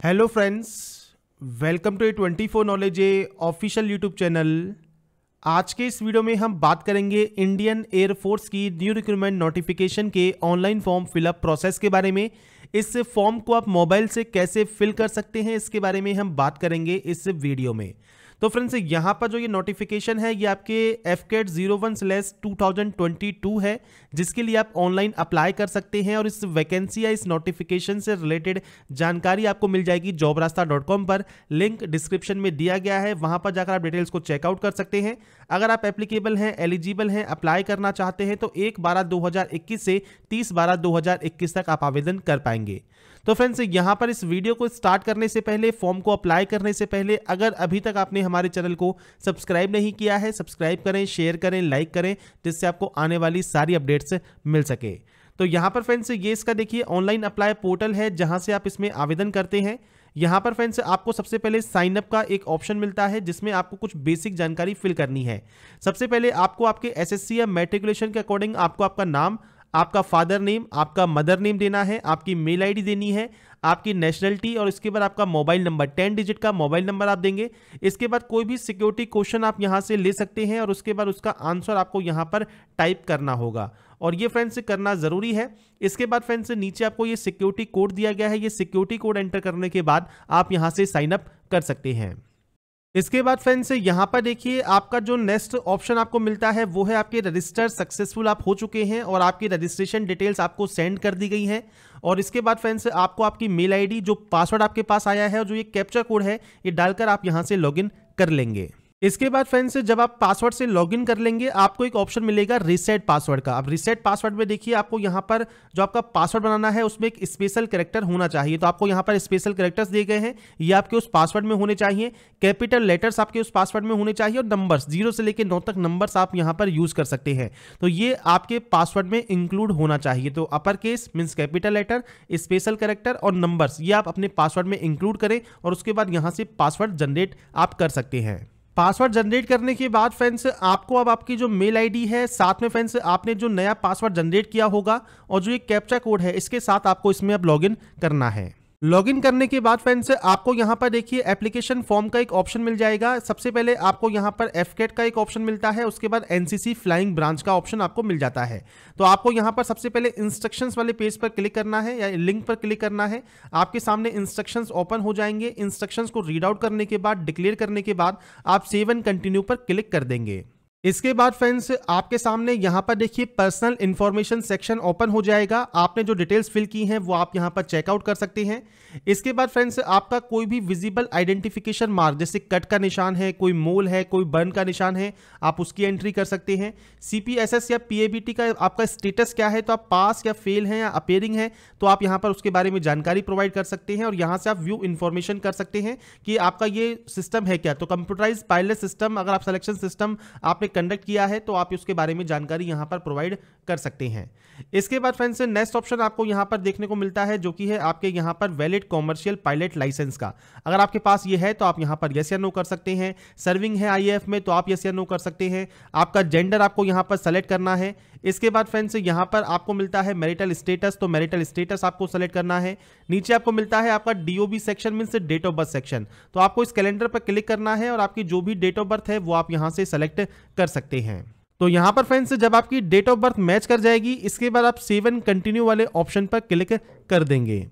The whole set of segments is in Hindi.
Hello friends welcome to a twenty four knowledge a official YouTube channel आज के इस वीडियो में हम बात करेंगे इंडियन एयरफोर्स की न्यू रिक्रूटमेंट नोटिफिकेशन के online form fill up process के बारे में। इस फॉर्म को आप मोबाइल से कैसे फिल कर सकते हैं, इसके बारे में हम बात करेंगे इस वीडियो में। तो फ्रेंड्स यहाँ पर जो ये नोटिफिकेशन है, ये आपके AFCAT zero one slash two thousand twenty two है, जिसके लिए आप ऑनलाइन अप्लाई कर सकते हैं और इस वैकेंसी या इस नोटिफिकेशन से रिलेटेड जानकारी आपको मिल जाएगी जॉब रास्ता डॉट कॉम पर। लिंक डिस्क्रिप्शन में दिया गया है, वहाँ पर जाकर आप डिटेल्स को चेकआउट कर सकते हैं। अगर आप एप्लीकेबल हैं एलिजिबल हैं अप्लाई करना चाहते हैं तो एक बारह दो से तीस बारह दो तक आप आवेदन कर पाएँगे। तो फ्रेंड्स यहाँ पर इस वीडियो को स्टार्ट करने से पहले फॉर्म को अप्लाई करने से पहले, अगर अभी तक आपने हमारे चैनल को सब्सक्राइब नहीं किया है सब्सक्राइब करें शेयर करें लाइक करें, जिससे आपको आने वाली सारी अपडेट्स मिल सके। तो यहाँ पर फ्रेंड्स ये इसका देखिए ऑनलाइन अप्लाई पोर्टल है, जहाँ से आप इसमें आवेदन करते हैं। यहाँ पर फ्रेंड्स आपको सबसे पहले साइनअप का एक ऑप्शन मिलता है, जिसमें आपको कुछ बेसिक जानकारी फिल करनी है। सबसे पहले आपको आपके एसएससी या मेट्रिकुलेशन के अकॉर्डिंग आपको आपका नाम आपका फादर नेम, आपका मदर नेम देना है, आपकी मेल आईडी देनी है, आपकी नेशनलिटी और इसके बाद आपका मोबाइल नंबर, टेन डिजिट का मोबाइल नंबर आप देंगे। इसके बाद कोई भी सिक्योरिटी क्वेश्चन आप यहाँ से ले सकते हैं और उसके बाद उसका आंसर आपको यहाँ पर टाइप करना होगा। और ये फ्रेंड्स करना ज़रूरी है। इसके बाद फ्रेंड्स नीचे आपको ये सिक्योरिटी कोड दिया गया है। ये सिक्योरिटी कोड एंटर करने के बाद आप यहाँ से साइन अप कर सकते हैं। इसके बाद फ्रेंड्स यहाँ पर देखिए, आपका जो नेक्स्ट ऑप्शन आपको मिलता है, वो है आपके रजिस्टर सक्सेसफुल आप हो चुके हैं और आपकी रजिस्ट्रेशन डिटेल्स आपको सेंड कर दी गई हैं। और इसके बाद फ्रेंड्स आपको आपकी मेल आईडी जो पासवर्ड आपके पास आया है और जो ये कैप्चर कोड है, ये डालकर आप यहाँ से लॉगिन कर लेंगे। इसके बाद फ्रेंड्स, जब आप पासवर्ड से लॉगिन कर लेंगे, आपको एक ऑप्शन मिलेगा रिसेट पासवर्ड का। अब रिसेट पासवर्ड में देखिए, आपको यहाँ पर जो आपका पासवर्ड बनाना है, उसमें एक स्पेशल करेक्टर होना चाहिए। तो आपको यहाँ पर स्पेशल करेक्टर्स दिए गए हैं। ये आपके उस पासवर्ड में होने चाहिए। कैपिटल लेटर्स आपके उस पासवर्ड में होने चाहिए और नंबर्स ज़ीरो से लेकर नौ तक नंबर्स आप यहाँ पर यूज़ कर सकते हैं। तो ये आपके पासवर्ड में इंक्लूड होना चाहिए। तो upper case means capital letter special character और नंबर्स ये आप अपने पासवर्ड में इंक्लूड करें और उसके बाद यहाँ से पासवर्ड जनरेट आप कर सकते हैं। पासवर्ड जनरेट करने के बाद फ्रेंड्स, आपको अब आपकी जो मेल आईडी है, साथ में फ्रेंड्स, आपने जो नया पासवर्ड जनरेट किया होगा और जो ये कैप्चा कोड है, इसके साथ आपको इसमें अब लॉगिन करना है। लॉगिन करने के बाद फ्रेंड्स आपको यहाँ पर देखिए एप्लीकेशन फॉर्म का एक ऑप्शन मिल जाएगा। सबसे पहले आपको यहाँ पर एफ़ का एक ऑप्शन मिलता है। उसके बाद एनसीसी फ्लाइंग ब्रांच का ऑप्शन आपको मिल जाता है। तो आपको यहाँ पर सबसे पहले इंस्ट्रक्शंस वाले पेज पर क्लिक करना है या लिंक पर क्लिक करना है। आपके सामने इंस्ट्रक्शंस ओपन हो जाएँगे। इंस्ट्रक्शंस को रीड आउट करने के बाद डिक्लेयर करने के बाद आप सेव एंड कंटिन्यू पर क्लिक कर देंगे। इसके बाद फ्रेंड्स आपके सामने यहाँ पर देखिए पर्सनल इन्फॉर्मेशन सेक्शन ओपन हो जाएगा। आपने जो डिटेल्स फिल की हैं, वो आप यहाँ पर चेकआउट कर सकते हैं। इसके बाद फ्रेंड्स आपका कोई भी विजिबल आइडेंटिफिकेशन मार्क जैसे कट का निशान है, कोई मोल है, कोई बर्न का निशान है, आप उसकी एंट्री कर सकते हैं। सीपीएसएस या पीएबीटी का आपका स्टेटस क्या है? तो आप पास या फेल हैं या अपेयरिंग है तो आप यहाँ पर उसके बारे में जानकारी प्रोवाइड कर सकते हैं और यहाँ से आप व्यू इन्फॉर्मेशन कर सकते हैं कि आपका ये सिस्टम है क्या? तो कंप्यूटराइज पायलट सिस्टम अगर आप सिलेक्शन सिस्टम आपने कंडक्ट किया है तो आप उसके बारे में जानकारी यहाँ पर प्रोवाइड कर सकते हैं। इसके बाद फ्रेंड्स नेक्स्ट ऑप्शन आपको यहाँ पर देखने को मिलता है, जो कि है आपके यहाँ पर वैलिड कॉमर्शियल पायलट लाइसेंस का। अगर आपके पास ये है तो आप यहाँ पर यस या नो कर सकते हैं। सर्विंग है आई में तो आप यस या नो कर सकते हैं। आपका जेंडर आपको यहाँ पर सेलेक्ट करना है। इसके बाद फ्रेंड्स यहाँ पर आपको मिलता है मैरिटल स्टेटस तो मैरिटल स्टेटस आपको सेलेक्ट करना है। नीचे आपको मिलता है आपका DOB section means date of birth section तो आपको इस कैलेंडर पर क्लिक करना है और आपकी जो भी डेट ऑफ़ बर्थ है, वो आप यहाँ से सेलेक्ट कर सकते हैं। तो यहाँ पर फ्रेंड्स जब आपकी डेट ऑफ़ बर्थ मैच कर जाएगी, इसके बाद आप सेवन कंटिन्यू वाले ऑप्शन पर क्लिक कर देंगे।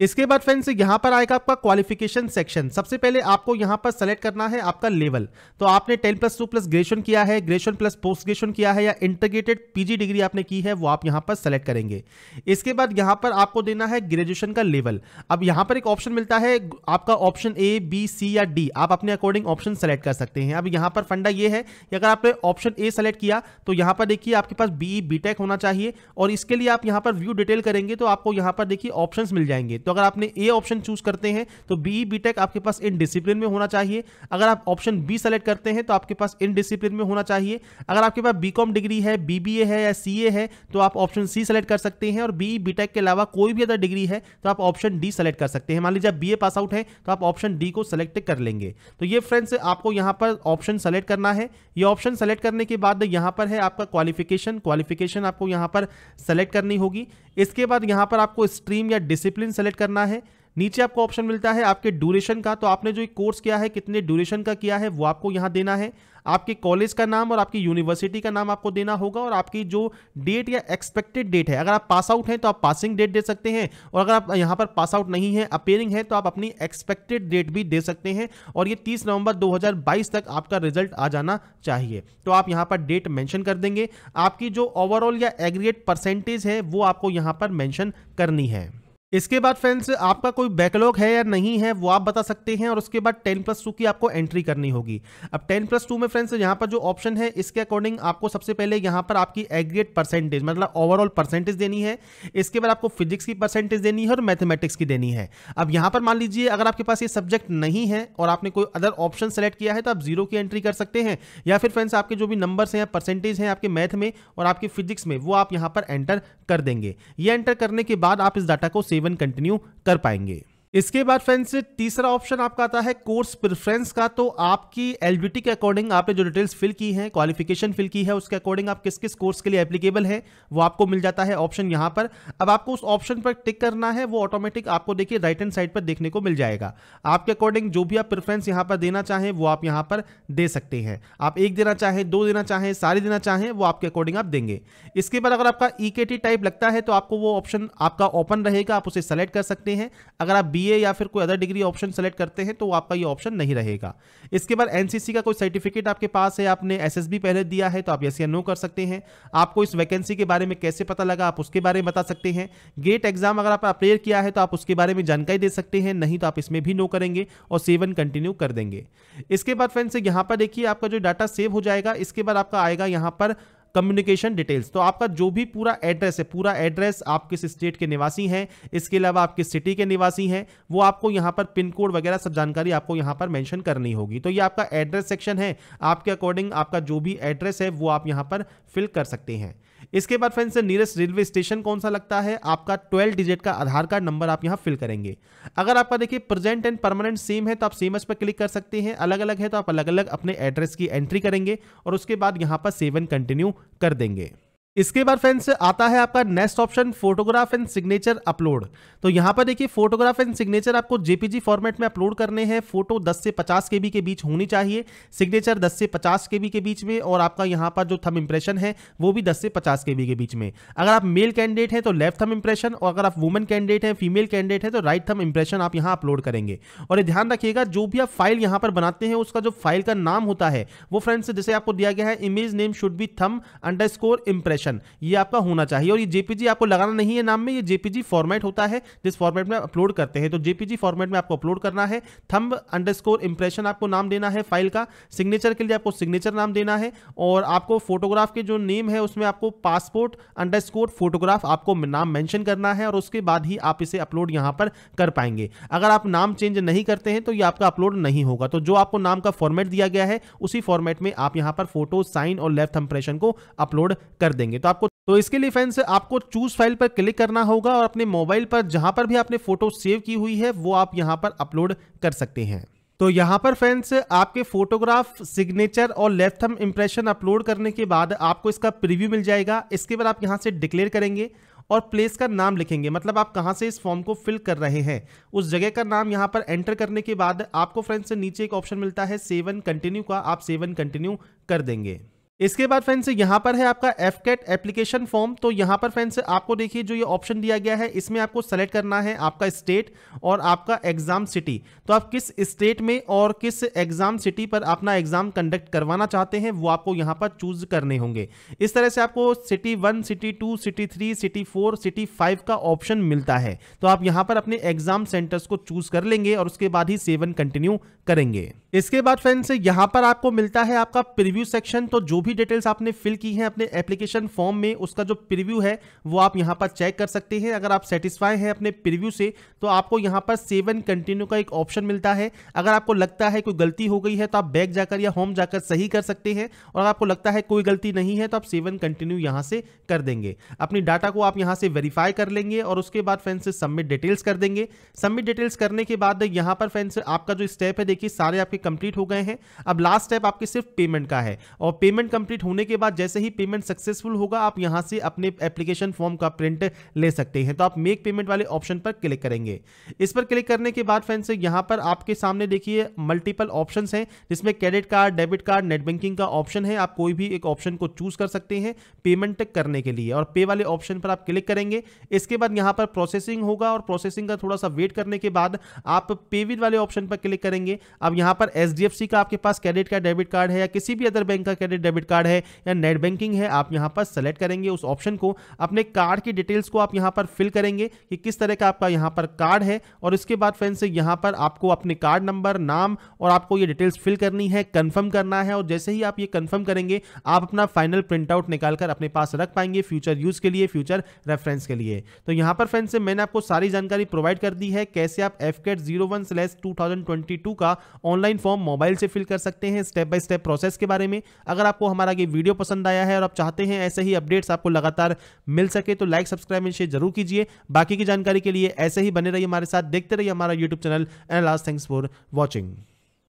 इसके बाद फ्रेंड्स यहाँ पर आएगा आपका क्वालिफिकेशन सेक्शन सबसे पहले आपको यहाँ पर सेलेक्ट करना है आपका लेवल तो आपने 10 प्लस टू प्लस ग्रेजुएशन किया है ग्रेजुएशन प्लस पोस्ट ग्रेजुएशन किया है या इंटीग्रेटेड पीजी डिग्री आपने की है, वो आप यहाँ पर सेलेक्ट करेंगे। इसके बाद यहाँ पर आपको देना है ग्रेजुएशन का लेवल अब यहाँ पर एक ऑप्शन मिलता है, आपका ऑप्शन ए बी सी या डी आप अपने अकॉर्डिंग ऑप्शन सेलेक्ट कर सकते हैं। अब यहाँ पर फंडा ये है कि अगर आपने ऑप्शन ए सेलेक्ट किया तो यहाँ पर देखिए आपके पास बी बी होना चाहिए और इसके लिए आप यहाँ पर व्यू डिटेल करेंगे तो आपको यहाँ पर देखिए ऑप्शन मिल जाएँगे। तो अगर आपने ए ऑप्शन चूज़ करते हैं तो बी बी टेक आपके पास इन डिसिप्लिन में होना चाहिए। अगर आप ऑप्शन बी सेलेक्ट करते हैं तो आपके पास इन डिसिप्लिन में होना चाहिए। अगर आपके पास बीकॉम डिग्री है बीबीए है या सीए है तो आप ऑप्शन सी सेलेक्ट कर सकते हैं। और बी बीटेक के अलावा कोई भी अदर डिग्री है तो आप ऑप्शन डी सेलेक्ट कर सकते हैं। मान लीजिए बी पास आउट है तो आप ऑप्शन डी को सेलेक्ट कर लेंगे। तो ये फ्रेंड्स आपको यहाँ पर ऑप्शन सेलेक्ट करना है। ये ऑप्शन सेलेक्ट करने के बाद यहाँ पर है आपका क्वालिफिकेशन क्वालिफिकेशन आपको यहाँ पर सेलेक्ट करनी होगी। इसके बाद यहाँ पर आपको स्ट्रीम या डिसिप्लिन सेलेक्ट करना है। नीचे आपको ऑप्शन मिलता है आपके ड्यूरेशन का। तो आपने जो कोर्स किया है, कितने ड्यूरेशन का किया है, वो आपको यहाँ देना है। आपके कॉलेज का नाम और आपकी यूनिवर्सिटी का नाम आपको देना होगा और आपकी जो डेट या एक्सपेक्टेड डेट है, अगर आप पास आउट हैं तो आप पासिंग डेट दे सकते हैं और अगर आप यहाँ पर पास आउट नहीं है अपेयरिंग है तो आप अपनी एक्सपेक्टेड डेट भी दे सकते हैं और ये 30 नवंबर 2022 तक आपका रिज़ल्ट आ जाना चाहिए। तो आप यहाँ पर डेट मेंशन कर देंगे। आपकी जो ओवरऑल या एग्रीगेट परसेंटेज है, वो आपको यहाँ पर मेंशन करनी है। इसके बाद फ्रेंड्स आपका कोई बैकलॉग है या नहीं है, वो आप बता सकते हैं और उसके बाद टेन प्लस टू की आपको एंट्री करनी होगी। अब टेन प्लस टू में फ्रेंड्स यहाँ पर जो ऑप्शन है, इसके अकॉर्डिंग आपको सबसे पहले यहाँ पर आपकी एग्रीगेट परसेंटेज मतलब ओवरऑल परसेंटेज देनी है। इसके बाद आपको फिजिक्स की परसेंटेज देनी है और मैथमेटिक्स की देनी है। अब यहाँ पर मान लीजिए, अगर आपके पास ये सब्जेक्ट नहीं है और आपने कोई अदर ऑप्शन सेलेक्ट किया है तो आप ज़ीरो की एंट्री कर सकते हैं। या फिर फ्रेंड्स आपके जो भी नंबर्स हैं परसेंटेज हैं आपके मैथ में और आपकी फिजिक्स में, वो आप यहाँ पर एंटर कर देंगे। ये एंटर करने के बाद आप इस डाटा को सेव एंड कंटिन्यू कर पाएँगे। इसके बाद फ्रेंड्स तीसरा ऑप्शन आपका आता है कोर्स प्रेफरेंस का। तो आपकी एलबीटी के अकॉर्डिंग आपने जो डिटेल्स फिल की हैं क्वालिफिकेशन फिल की है, उसके अकॉर्डिंग आप किस किस कोर्स के लिए एप्लीकेबल है, वो आपको मिल जाता है ऑप्शन यहाँ पर। अब आपको उस ऑप्शन पर टिक करना है, वो ऑटोमेटिक आपको देखिए राइट हैंड साइड पर देखने को मिल जाएगा। आपके अकॉर्डिंग जो भी आप प्रेफरेंस यहाँ पर देना चाहें, वो आप यहाँ पर दे सकते हैं। आप एक देना चाहें, दो देना चाहें, सारे देना चाहें, वो आपके अकॉर्डिंग आप देंगे। इसके बाद अगर आपका ई e टाइप लगता है तो आपको वो ऑप्शन आपका ओपन रहेगा, आप उसे सेलेक्ट कर सकते हैं। अगर आप बी या फिर कोई अदर डिग्री ऑप्शन सेलेक्ट करते हैं तो आपका ये ऑप्शन नहीं रहेगा। इसके बाद एनसीसी का कोई सर्टिफिकेट आपके पास है, आपने एसएसबी पहले दिया है तो आप यस या नो कर सकते हैं। आपको इस वैकेंसी के बारे में कैसे पता लगा, आप उसके बारे में बता सकते हैं। गेट एग्ज़ाम अगर आप अप्लेयर किया है तो आप उसके बारे में जानकारी दे सकते हैं, नहीं तो आप इसमें भी नो करेंगे और सेवन कंटिन्यू कर देंगे। इसके बाद फ्रेंड्स यहाँ पर देखिए आपका जो डाटा सेव हो जाएगा, इसके बाद आपका आएगा यहाँ पर कम्युनिकेशन डिटेल्स तो आपका जो भी पूरा एड्रेस है, पूरा एड्रेस आप किस स्टेट के निवासी हैं, इसके अलावा आप किस सिटी के निवासी हैं, वो आपको यहाँ पर पिन कोड वगैरह सब जानकारी आपको यहाँ पर मैंशन करनी होगी। तो ये आपका एड्रेस सेक्शन है, आपके अकॉर्डिंग आपका जो भी एड्रेस है, वो आप यहाँ पर फिल कर सकते हैं। इसके बाद फ्रेंड्स नियरेस्ट रेलवे स्टेशन कौन सा लगता है? आपका ट्वेल्व डिजिट का आधार कार्ड नंबर आप यहाँ फिल करेंगे। अगर आपका देखिए प्रेजेंट एंड परमानेंट सेम है तो आप सेम एस पर क्लिक कर सकते हैं। अलग अलग है तो आप अलग अलग अपने एड्रेस की एंट्री करेंगे और उसके बाद यहाँ पर सेवन कंटिन्यू कर देंगे। इसके बाद फ्रेंड्स, आता है आपका next option photograph and signature upload तो यहाँ पर देखिए फोटोग्राफ एंड सिग्नेचर आपको जेपीजी फॉर्मेट में अपलोड करने हैं। फ़ोटो 10 से 50 के के बीच होनी चाहिए। सिग्नेचर 10 से 50 के के बीच में और आपका यहाँ पर जो थम इंप्रेशन है, वो भी 10 से 50 के के बीच में। अगर आप मेल कैंडिडेट हैं तो लेफ़्ट थम इंप्रेशन और अगर आप वुमेन कैंडिडेट हैं फीमेल कैंडिडेट है तो राइट थम इंप्रेशन आप यहाँ अपलोड करेंगे। और ये ध्यान रखिएगा, जो भी आप फ़ाइल यहाँ पर बनाते हैं, उसका जो फ़ाइल का नाम होता है, वो फ्रेंड्स, जैसे आपको दिया गया है image name should be thumb underscore impression ये आपका होना चाहिए। और ये जेपीजी आपको लगाना नहीं है नाम में, ये जेपीजी फॉर्मेट होता है, जिस फॉर्मेट में अपलोड करते हैं। तो जेपीजी फॉर्मेट में आपको अपलोड करना है। थंब अंडरस्कोर इंप्रेशन आपको नाम देना है फ़ाइल का। सिग्नेचर के लिए आपको सिग्नेचर नाम देना है। और आपको फोटोग्राफ के जो नेम है, उसमें आपको पासपोर्ट अंडरस्कोर फोटोग्राफ आपको नाम मेंशन करना है। और उसके बाद ही आप इसे अपलोड यहाँ पर कर पाएँगे। अगर आप नाम चेंज नहीं करते हैं तो ये आपका अपलोड नहीं होगा। तो जो आपको नाम का फॉर्मेट दिया गया है, उसी फॉर्मेट में आप यहाँ पर फ़ोटो साइन और लेफ़्ट इंप्रेशन को अपलोड कर देंगे। तो आपको तो इसके लिए फ्रेंड्स आपको चूज़ फ़ाइल पर क्लिक करना होगा और अपने मोबाइल पर जहाँ पर भी आपने फ़ोटो सेव की हुई है, वो आप यहाँ पर अपलोड कर सकते हैं। तो यहाँ पर फ्रेंड्स आपके फोटोग्राफ सिग्नेचर और लेफ़्ट थम इंप्रेशन अपलोड करने के बाद आपको इसका प्रीव्यू मिल जाएगा। इसके बाद आप यहाँ से डिक्लेयर करेंगे और प्लेस का नाम लिखेंगे। मतलब आप कहाँ से इस फॉर्म को फिल कर रहे हैं, उस जगह का नाम यहाँ पर एंटर करने के बाद आपको फ्रेंड्स नीचे एक ऑप्शन मिलता है सेवन कंटिन्यू का। आप सेवन कंटिन्यू कर देंगे। इसके बाद फ्रेंड्स, यहाँ पर है आपका एफ़ कैट एप्लीकेशन फॉर्म तो यहाँ पर फ्रेंड्स, आपको देखिए जो ये ऑप्शन दिया गया है, इसमें आपको सेलेक्ट करना है आपका स्टेट और आपका एग्ज़ाम सिटी तो आप किस स्टेट में और किस एग्ज़ाम सिटी पर अपना एग्ज़ाम कंडक्ट करवाना चाहते हैं, वो आपको यहाँ पर चूज़ करने होंगे। इस तरह से आपको city one city two city three city four city five का ऑप्शन मिलता है। तो आप यहाँ पर अपने एग्ज़ाम सेंटर्स को चूज़ कर लेंगे और उसके बाद ही सेवन कंटिन्यू करेंगे। इसके बाद फ्रेंड्स, यहाँ पर आपको मिलता है आपका प्रिव्यू सेक्शन तो जो भी डिटेल्स आपने फिल की हैं अपने एप्लीकेशन फॉर्म में, उसका जो प्रीव्यू है, वो आप यहाँ पर चेक कर सकते हैं। अगर आप सेटिस्फाई हैं अपने प्रीव्यू से तो आपको यहाँ पर सेवन कंटिन्यू का एक ऑप्शन मिलता है। अगर आपको लगता है कोई गलती हो गई है तो आप बैक जाकर या होम जाकर सही कर सकते हैं। और अगर आपको लगता है कोई गलती नहीं है तो आप सेवन कंटिन्यू यहाँ से कर देंगे। अपनी डाटा को आप यहाँ से वेरीफाई कर लेंगे और उसके बाद फ़ैन से सबमिट डिटेल्स कर देंगे। सबमिट डिटेल्स करने के बाद यहाँ पर फ्रेंड्स आपका जो स्टेप है, देखिए, सारे आपके कंप्लीट हो गए हैं। अब लास्ट स्टेप आपके सिर्फ़ पेमेंट का है। और पेमेंट कंप्लीट होने के बाद जैसे ही पेमेंट सक्सेसफुल होगा, आप यहाँ से अपने एप्लीकेशन फॉर्म का प्रिंट ले सकते हैं। तो आप मेक पेमेंट वाले ऑप्शन पर क्लिक करेंगे। इस पर क्लिक करने के बाद फ्रेंड्स यहाँ पर आपके सामने देखिए मल्टीपल ऑप्शन हैं, जिसमें credit card debit card net banking का ऑप्शन है। आप कोई भी एक ऑप्शन को चूज़ कर सकते हैं पेमेंट करने के लिए और पे वाले ऑप्शन पर आप क्लिक करेंगे। इसके बाद यहाँ पर प्रोसेसिंग होगा और प्रोसेसिंग का थोड़ा सा वेट करने के बाद आप पे विद वाले ऑप्शन पर क्लिक करेंगे। अब यहाँ पर एच का आपके पास क्रेडिट कार्ड डेबिट कार्ड है या किसी भी अदर बैंक का क्रेडिट डेबिट कार्ड है या नेट बैंकिंग है, आप यहाँ पर सेलेक्ट करेंगे उस ऑप्शन को। अपने कार्ड की डिटेल्स को आप यहाँ पर फिल करेंगे कि किस तरह का आपका यहाँ पर कार्ड है। और इसके बाद फ्रेंड्स यहाँ पर आपको अपने कार्ड नंबर नाम और आपको ये डिटेल्स फिल करनी है कंफर्म करना है। और जैसे ही आप ये कंफर्म करेंगे, आप अपना फाइनल प्रिंट आउट निकालकर अपने पास रख पाएँगे फ्यूचर यूज़ के लिए फ्यूचर रेफरेंस के लिए। तो यहाँ पर फ्रेंड्स मैंने आपको सारी जानकारी प्रोवाइड कर दी है, कैसे आप AFCAT zero one slash two का ऑनलाइन फॉर्म मोबाइल से फिल कर सकते हैं स्टेप बाय स्टेप प्रोसेस के बारे में। अगर आपको हमारा ये वीडियो पसंद आया है और आप चाहते हैं ऐसे ही अपडेट्स आपको लगातार मिल सके तो लाइक सब्सक्राइब एंड शेयर ज़रूर कीजिए। बाकी की जानकारी के लिए ऐसे ही बने रहिए हमारे साथ, देखते रहिए हमारा YouTube channel and last thanks for watching